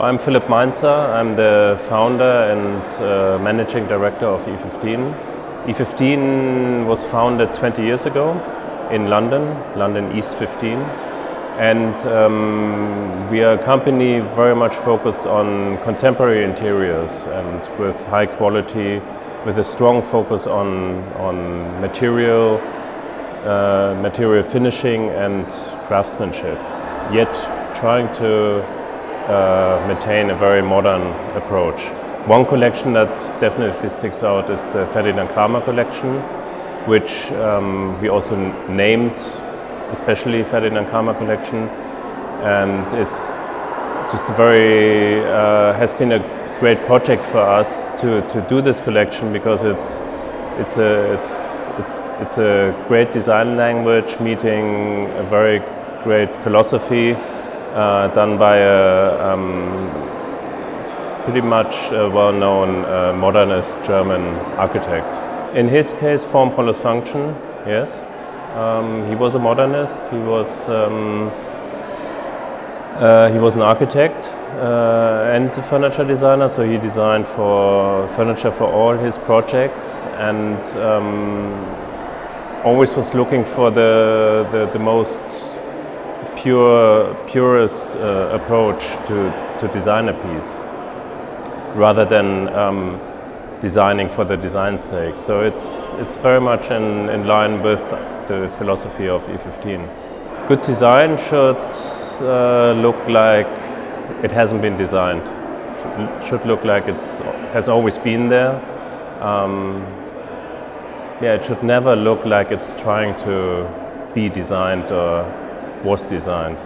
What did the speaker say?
I'm Philipp Mainzer. I'm the founder and uh, managing director of E15. E15 was founded 20 years ago in London, London East 15. And um, we are a company very much focused on contemporary interiors and with high quality, with a strong focus on, on material, uh, material finishing and craftsmanship, yet trying to uh, maintain a very modern approach. One collection that definitely sticks out is the Ferdinand Kramer collection, which um, we also named especially Ferdinand Kramer collection. And it's just a very, uh, has been a great project for us to, to do this collection because it's, it's, a, it's, it's, it's a great design language meeting a very great philosophy uh, done by a um, pretty much well-known uh, modernist German architect. In his case, form follows function, yes. Um, he was a modernist, he was, um, uh, he was an architect uh, and a furniture designer, so he designed for furniture for all his projects and um, always was looking for the, the, the most pure, purest uh, approach to, to design a piece rather than um, designing for the design's sake. So it's, it's very much in, in line with the philosophy of E15. Good design should uh, look like it hasn't been designed. Should, look like it has always been there. Um, yeah, it should never look like it's trying to be designed or was designed.